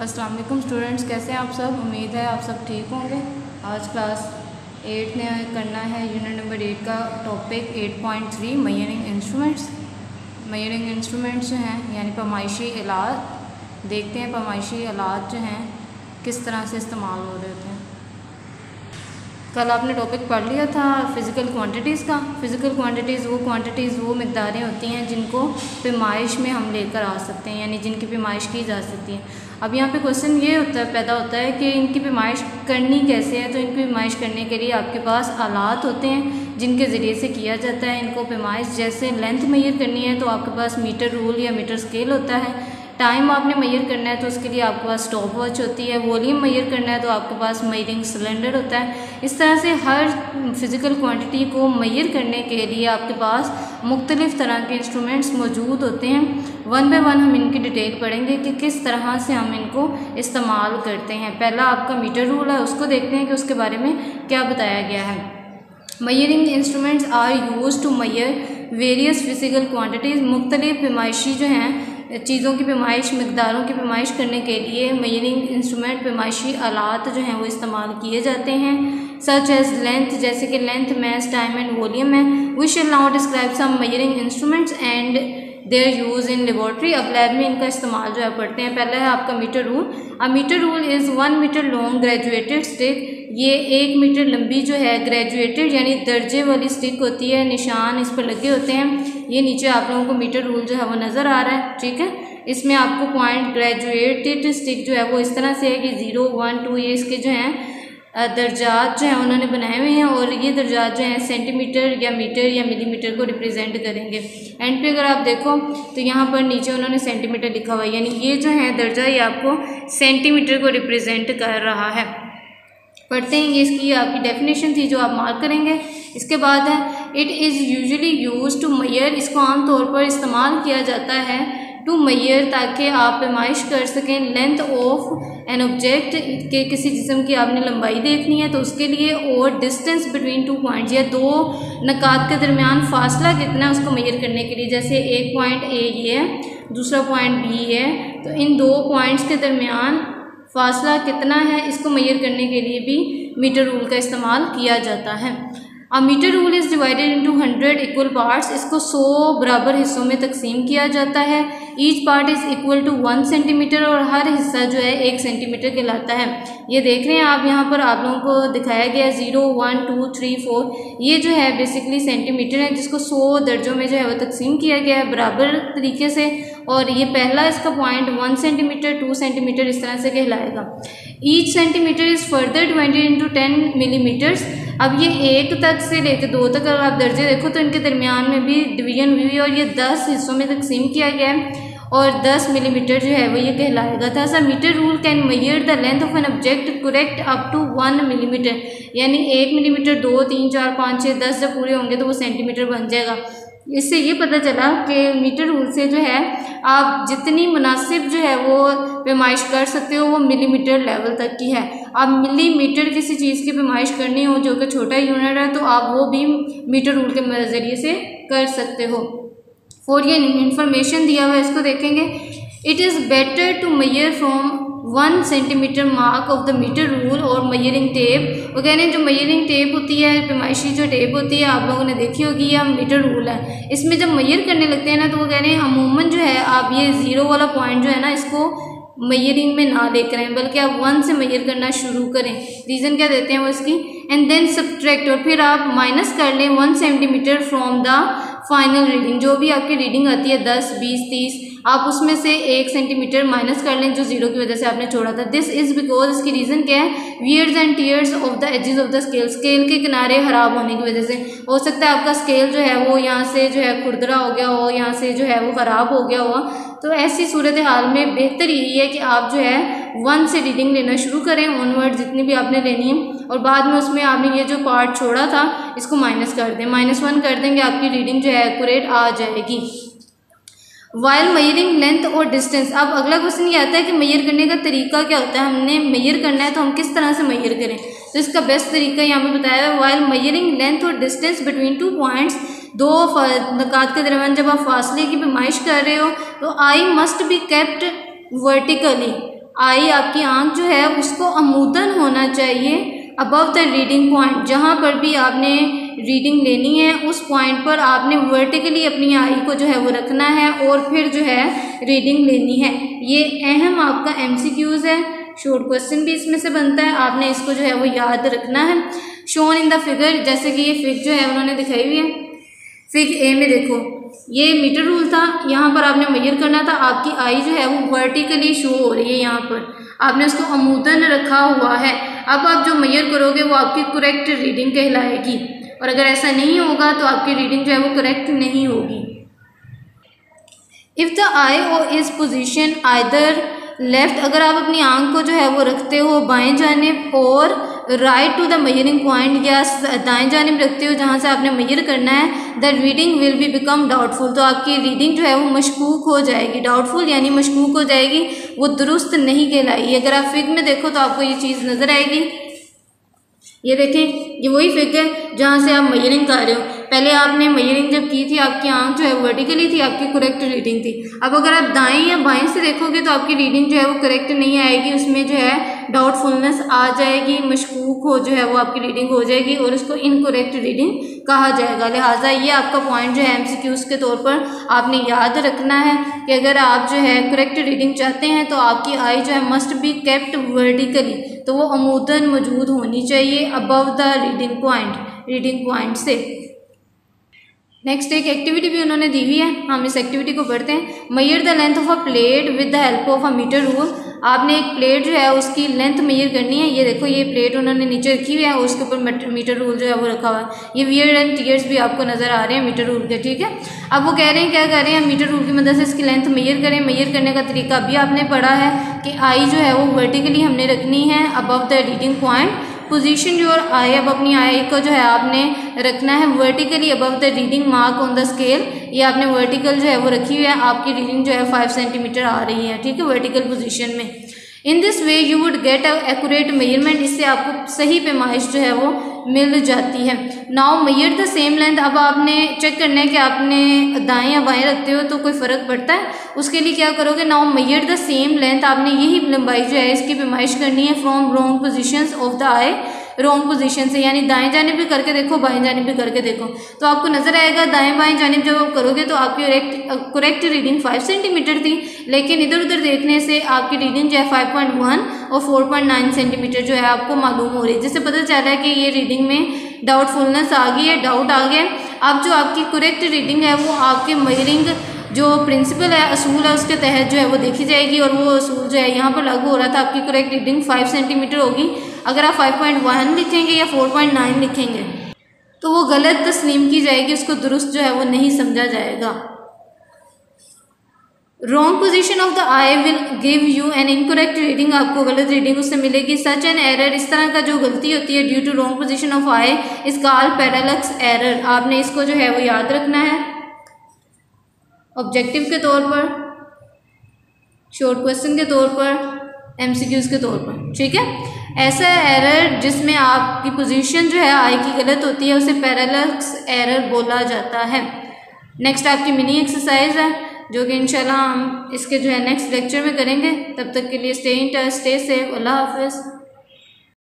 वालेकुम स्टूडेंट्स, कैसे हैं आप सब? उम्मीद है आप सब ठीक होंगे। आज क्लास एट ने करना है यूनिट नंबर एट का topic eight point three measuring instruments measuring instruments जो हैं, यानी पमाइशी आलात देखते हैं पमाइशी आलात जो हैं, किस तरह से इस्तेमाल हो रहे होते हैं। कल आपने टॉपिक पढ़ लिया था फ़िज़िकल क्वांटिटीज़ का। फ़िज़िकल क्वांटिटीज़ वो क्वांटिटीज़ वो मकदारें होती हैं जिनको पैमाइश में हम लेकर आ सकते हैं, यानी जिनकी पैमाइश की जा सकती है। अब यहाँ पे क्वेश्चन ये होता पैदा होता है कि इनकी पेमाइश करनी कैसे है? तो इनकी पेमाइश करने के लिए आपके पास आलात होते हैं, जिनके ज़रिए से किया जाता है। इनको पेमाइश जैसे लेंथ मैयर करनी है तो आपके पास मीटर रूल या मीटर स्केल होता है। टाइम आपने मैयर करना है तो उसके लिए आपके पास स्टॉप वॉच होती है। वॉल्यूम मैयर करना है तो आपके पास मयरिंग सिलेंडर होता है। इस तरह से हर फ़िज़िकल क्वांटिटी को मैयर करने के लिए आपके पास मुख्तलिफ़ तरह के इंस्ट्रूमेंट्स मौजूद होते हैं। वन बाय वन हम इनकी डिटेल पढ़ेंगे कि किस तरह से हम इनको इस्तेमाल करते हैं। पहला आपका मीटर रूल है, उसको देखते हैं कि उसके बारे में क्या बताया गया है। Measuring instruments are used to measure various physical quantities मुख्तलिफ़ पैमाइशी जो हैं, चीज़ों की पैमाइश, मकदारों की पैमाइश करने के लिए मयरिंग इंस्ट्रूमेंट पैमाइशी आलात जो हैं वो इस्तेमाल किए जाते हैं। सच एज लेंथ जैसे कि length mass time and volume है। We shall now describe some measuring instruments and their use in laboratory अब लैब में इनका इस्तेमाल जो है, पढ़ते हैं। पहला है आपका metre rule a metre rule is one metre long graduated stick ये एक मीटर लंबी जो है ग्रेजुएटेड यानी दर्जे वाली स्टिक होती है। निशान इस पर लगे होते हैं। ये नीचे आप लोगों को मीटर रूल जो है, वो नज़र आ रहा है। ठीक है? इसमें आपको पॉइंट ग्रेजुएटेड स्टिक जो है, वो इस तरह से है कि ज़ीरो वन टू ये इसके जो हैं। दर्जात जो हैं, उन्होंने बनाए हुए हैं और ये दर्जात जो हैं सेंटीमीटर या मीटर या मिलीमीटर को रिप्रेजेंट करेंगे। एंड पे अगर आप देखो तो यहाँ पर नीचे उन्होंने सेंटीमीटर लिखा हुआ है। यानी ये जो है दर्जा, ये आपको सेंटीमीटर को रिप्रेजेंट कर रहा है। पढ़ते हैं ये इसकी आपकी डेफिनेशन थी जो आप मार्क करेंगे। इसके बाद है it is usually used to measure इसको आमतौर पर इस्तेमाल किया जाता है टू मैयर ताकि आप पैमाइश कर सकें। लेंथ ऑफ़ एन ऑब्जेक्ट के किसी जिसम की आपने लंबाई देखनी है तो उसके लिए और डिस्टेंस बिटवीन टू पॉइंट्स या दो नकात के दरमियान फासला कितना है उसको मैयर करने के लिए। जैसे एक पॉइंट ए ये है, दूसरा पॉइंट बी है तो इन दो पॉइंट्स के दरमियान फासला कितना है इसको मैयर करने के लिए भी मीटर रूल का इस्तेमाल किया जाता है। A metre rule is divided into hundred equal parts इसको सौ बराबर हिस्सों में तकसीम किया जाता है। Each part is equal to one centimetre और हर हिस्सा जो है एक सेंटीमीटर कहलाता है। ये देख रहे हैं आप, यहाँ पर आप लोगों को दिखाया गया है zero one two three four ये जो है बेसिकली सेंटीमीटर है, जिसको सौ दर्जों में जो है वो तकसीम किया गया है बराबर तरीके से। और ये पहला इसका point one centimetre two centimetre इस तरह से कहलाएगा। Each centimetre is further twenty into ten millimetres अब ये एक तक से लेकर दो तक, अगर आप दर्जे देखो तो इनके दरमियान में भी डिवीज़न हुई है और ये दस हिस्सों में तकसीम किया गया है। और 10 मिलीमीटर जो है वो ये कहलाएगा। था metre rule can measure the length of an object correct up to one millimetre यानी एक मिलीमीटर दो, तीन, चार, पाँच छः दस जब पूरे होंगे तो वो सेंटीमीटर बन जाएगा। इससे ये पता चला कि मीटर रूल से जो है आप जितनी मुनासिब जो है वो पैमाइश कर सकते हो वो मिलीमीटर लेवल तक की है। आप मिलीमीटर किसी चीज़ की पैमाइश करनी हो जो कि छोटा यूनिट है तो आप वो भी मीटर रूल के ज़रिए से कर सकते हो। और ये इन्फॉर्मेशन दिया हुआ है, इसको देखेंगे। It is better to measure from one centimetre mark of the metre rule और मयरिंग टेप वो कह रहे हैं, जो मयरिंग टेप होती है, पैमाइशी जो टेप होती है, आप लोगों ने देखी होगी, यह मीटर रूल है। इसमें जब मैयर करने लगते हैं ना तो वो कह रहे हैं अमूमन जो है, आप ये ज़ीरो वाला पॉइंट जो है ना, इसको मैयरिंग में ना लेकर आएँ बल्कि आप वन से मैयर करना शुरू करें। रीज़न क्या देते हैं वो इसकी? एंड देन सब्ट्रैक्ट और फिर आप माइनस कर लें one centimetre from the final reading जो भी आपकी रीडिंग आती है, दस, बीस, तीस, आप उसमें से एक सेंटीमीटर माइनस कर लें, जो ज़ीरो की वजह से आपने छोड़ा था। दिस इज़ बिकॉज़ इसकी रीज़न क्या है? Wears and tears of the edges of the scale scale के किनारे ख़राब होने की वजह से। हो सकता है आपका स्केल जो है वो यहाँ से जो है खुरदरा हो गया हो, यहाँ से जो है वो ख़राब हो गया हो। तो ऐसी सूरत हाल में बेहतर यही है कि आप जो है वन से रीडिंग लेना शुरू करें ऑनवर्ड जितनी भी आपने लेनी है, और बाद में उसमें आपने ये जो पार्ट छोड़ा था, इसको माइनस कर दें। माइनस वन कर देंगे, आपकी रीडिंग जो है एक्यूरेट आ जाएगी। वाइल मयरिंग लेंथ और डिस्टेंस अब अगला क्वेश्चन ये आता है कि मैयर करने का तरीका क्या होता है? हमने मैयर करना है तो हम किस तरह से मैयर करें? तो इसका बेस्ट तरीका यहाँ पे बताया है। वाइल मयरिंग लेंथ और डिस्टेंस बिटवीन टू पॉइंट्स दो नकात के दरमियान जब आप फासले की पैमाइश कर रहे हो तो eye must be kept vertically eye आपकी आँख जो है उसको अमूदन होना चाहिए। अबव द रीडिंग पॉइंट जहाँ पर भी आपने रीडिंग लेनी है, उस पॉइंट पर आपने वर्टिकली अपनी आई को जो है वो रखना है और फिर जो है रीडिंग लेनी है। ये अहम आपका एम है। शॉर्ट क्वेश्चन भी इसमें से बनता है। आपने इसको जो है वो याद रखना है। शोन इन द फिगर जैसे कि ये फिग जो है उन्होंने दिखाई हुई है। फिग ए में देखो। ये मीटर रूल था। यहाँ पर आपने मैयर करना था। आपकी आई जो है वो वर्टिकली शो हो रही है यहाँ पर। आपने उसको अमूदन रखा हुआ है। अब आप जो मैयर करोगे वो आपकी करेक्ट रीडिंग कहलाएगी। और अगर ऐसा नहीं होगा तो आपकी रीडिंग जो है वो करेक्ट नहीं होगी। If the I O is position either left अगर आप अपनी आँख को जो है वो रखते हो बाएँ जानब और right to the measuring point या दाएँ जानब रखते हो जहाँ से आपने मैयर करना है the reading will be become doubtful तो आपकी रीडिंग जो है वो मशकूक हो जाएगी. डाउटफुल यानी मशकूक हो जाएगी, वो दुरुस्त नहीं कहलाएगी. अगर आप फिग में देखो तो आपको ये चीज़ नज़र आएगी. ये देखें, ये वही फिग है जहाँ से आप मयरिंग कर रहे हो. पहले आपने मयरिंग जब की थी, आपकी आँख जो है वर्टिकली थी, आपकी करेक्ट रीडिंग थी। अब अगर आप दाएँ या बाएँ से देखोगे तो आपकी रीडिंग जो है वो करेक्ट नहीं आएगी, उसमें जो है डाउटफुलनेस आ जाएगी, मशकूक हो जो है वो आपकी रीडिंग हो जाएगी और उसको इनकोरेक्ट रीडिंग कहा जाएगा। लिहाजा ये आपका पॉइंट जो है एम के तौर पर आपने याद रखना है कि अगर आप जो है करेक्ट रीडिंग चाहते हैं तो आपकी आई जो है मस्ट बी केप्ट वर्टिकली तो वो अमूदन मौजूद होनी चाहिए above the reading point reading point से। नेक्स्ट एक एक्टिविटी भी उन्होंने दी हुई है। हम इस एक्टिविटी को पढ़ते हैं। Measure the length of a plate with the help of a metre rule आपने एक प्लेट जो है, उसकी लेंथ मैयर करनी है। ये देखो, ये प्लेट उन्होंने नीचे रखी हुई है और उसके ऊपर मीटर रूल जो है वो रखा हुआ है। ये वियर एंड टीयर्स भी आपको नज़र आ रहे हैं मीटर रूल के, ठीक है? अब वो कह रहे हैं, क्या कह रहे हैं? मीटर रूल की मदद से इसकी लेंथ मैयर करें। मैयर करने का तरीका भी आपने पढ़ा है कि आई जो है वो वर्टिकली हमने रखनी है above the reading point position जो आई अब अपनी आई को जो है आपने रखना है vertically above the reading mark on the scale ये आपने वर्टिकल जो है वो रखी हुई है, आपकी रीडिंग जो है फाइव सेंटीमीटर आ रही है, ठीक है वर्टिकल पोजीशन में। In this way you would get a accurate measurement इससे आपको सही पैमाइश जो है वो, मिल जाती है। Now measure the same length अब आपने चेक करना है कि आपने दाएँ या बाएँ रखते हो तो कोई फ़र्क पड़ता है? उसके लिए क्या करोगे? Now measure the same length आपने यही लंबाई जो है, इसकी पैमाइश करनी है from wrong position of the eye wrong position से, यानी दाएँ जाने भी करके देखो, बाएँ जाने भी करके देखो। तो आपको नज़र आएगा, दाएँ बाएँ जानिब जब आप करोगे तो आपकी करेक्ट रीडिंग फाइव सेंटीमीटर थी, लेकिन इधर उधर देखने से आपकी रीडिंग जो है फाइव पॉइंट वन और फोर पॉइंट नाइन सेंटीमीटर जो है आपको मालूम हो रही है। जिससे पता चल रहा है कि ये रीडिंग में डाउटफुलनेस आ गई है डाउट आ गया अब जो आपकी करेक्ट रीडिंग है, वो आपके मयरिंग जो प्रिंसिपल है, असूल है, उसके तहत जो है वो देखी जाएगी और वो असूल जो है यहाँ पर लागू हो रहा था। आपकी करेक्ट रीडिंग फाइव सेंटीमीटर होगी। अगर आप फाइव पॉइंट वन लिखेंगे या फोर पॉइंट नाइन लिखेंगे तो वो गलत तस्लीम की जाएगी, उसको दुरुस्त जो है वो नहीं समझा जाएगा। Wrong position of the eye will give you an incorrect reading आपको गलत रीडिंग उससे मिलेगी। सच एन एरर इस तरह का जो गलती होती है due to wrong position of eye is call parallax error आपने इसको जो है वो याद रखना है। ऑब्जेक्टिव के तौर पर शॉर्ट क्वेश्चन के तौर पर एमसीक्यूज के तौर पर, ठीक है? ऐसा एरर जिसमें आपकी पोजीशन जो है आई की गलत होती है, उसे पैरालक्स एरर बोला जाता है। नेक्स्ट आपकी मिनी एक्सरसाइज है, जो कि इंशाल्लाह हम इसके जो है नेक्स्ट लेक्चर में करेंगे। तब तक के लिए stay in touch stay safe अल्लाह हाफिज़।